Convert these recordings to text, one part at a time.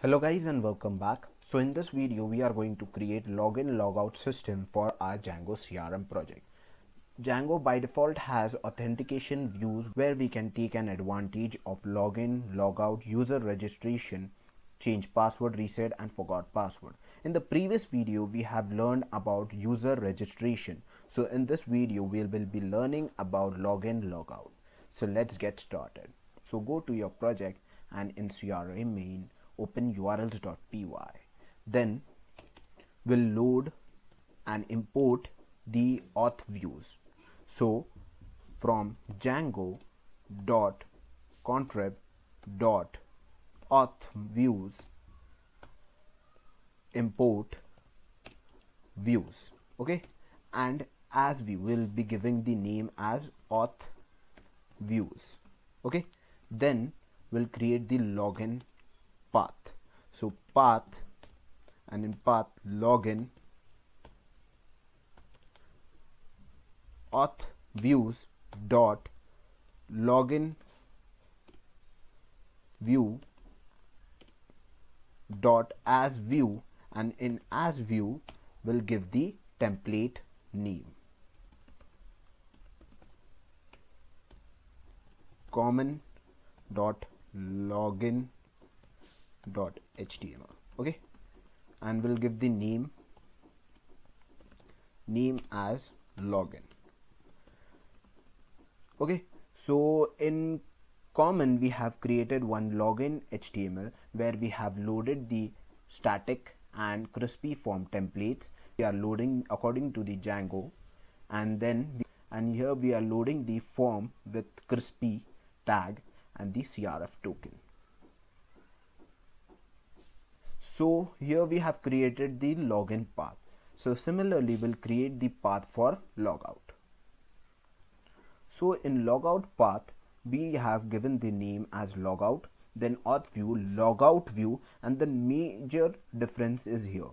Hello guys and welcome back. So in this video we are going to create login logout system for our Django CRM project. Django by default has authentication views where we can take an advantage of login, logout, user registration, change password, reset and forgot password. In the previous video we have learned about user registration. So in this video we will be learning about login logout. So let's get started. So go to your project and in CRM main open urls.py then we'll load and import the auth views. So from django dot contrib dot auth views import views okay? And as we will be giving the name as auth views okay? Then we'll create the login path. So path and in path login auth views dot login view dot as view and in as view will give the template name. Common dot login dot html okay? And we'll give the name name as login okay? So in common we have created one login html where we have loaded the static and crispy form templates. We are loading according to the django and then we, and here we are loading the form with crispy tag and the csrf token so here we have created the login path. So similarly we'll create the path for logout. So in logout path we have given the name as logout then auth view logout view and the major difference is here.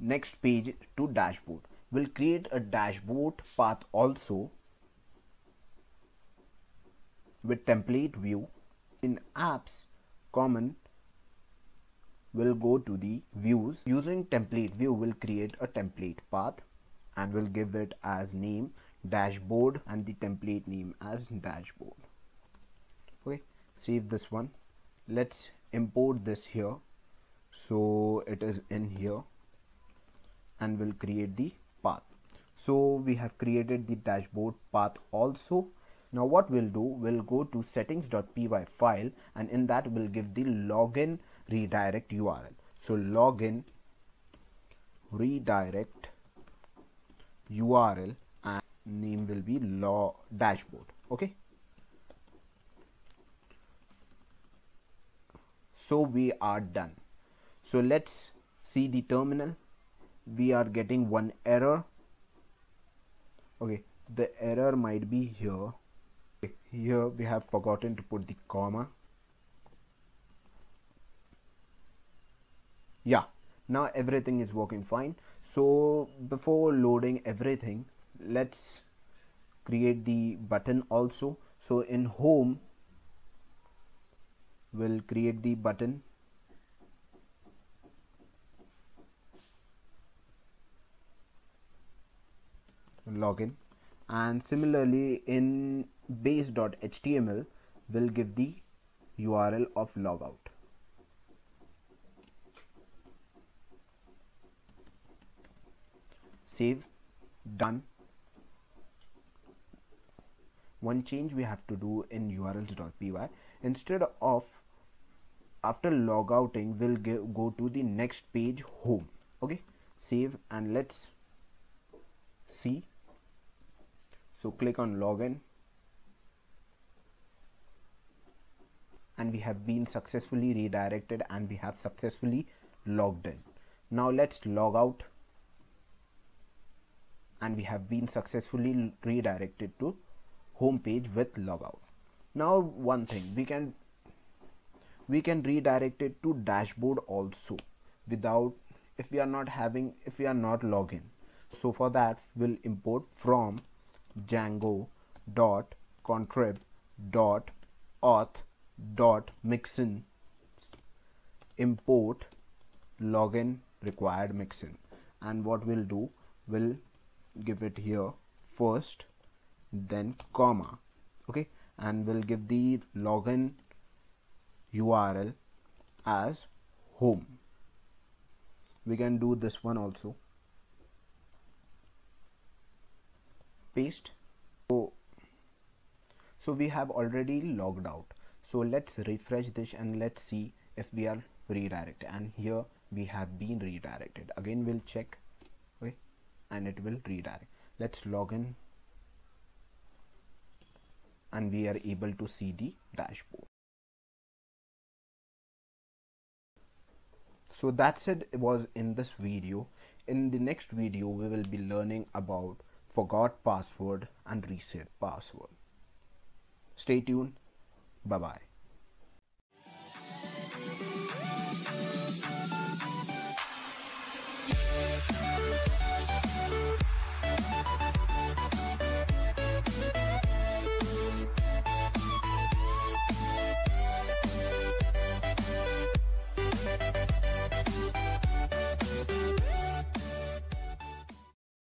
Next page to dashboard. We'll create a dashboard path also with template view. In apps common will go to the views. Using template view will create a template path and we'll give it as name dashboard and the template name as dashboard. Okay save this one. Let's import this here. So it is in here and we'll create the path. So we have created the dashboard path also. Now what we'll do we'll go to settings.py file and in that we'll give the login redirect URL. So login redirect URL and name will be law dashboard. Okay. So we are done. So let's see the terminal. We are getting one error. Okay, the error might be here. Here we have forgotten to put the comma yeah now everything is working fine. So before loading everything let's create the button also. So in home we'll create the button. Login. And similarly in base.html we'll give the url of logout save done. One change we have to do in urls.py instead of after logouting we'll go to the next page home. Okay? Save and let's see. So click on login. And we have been successfully redirected and we have successfully logged in. Now let's log out and we have been successfully redirected to home page with logout. Now one thing we can we can redirect it to dashboard also without if we are not having if we are not login. So for that we'll import from django dot contrib dot auth dot mixin. Import login required mixin. And what we'll do we'll give it here first then comma okay? And we'll give the login URL as home. We can do this one also. Paste. So so we have already logged out. So let's refresh this and let's see if we are redirected. And here we have been redirected. Again we'll check. Okay and it will redirect. Let's log in. And we are able to see the dashboard. So that's it was in this video. In the next video we will be learning about forgot password and reset password. Stay tuned. Bye bye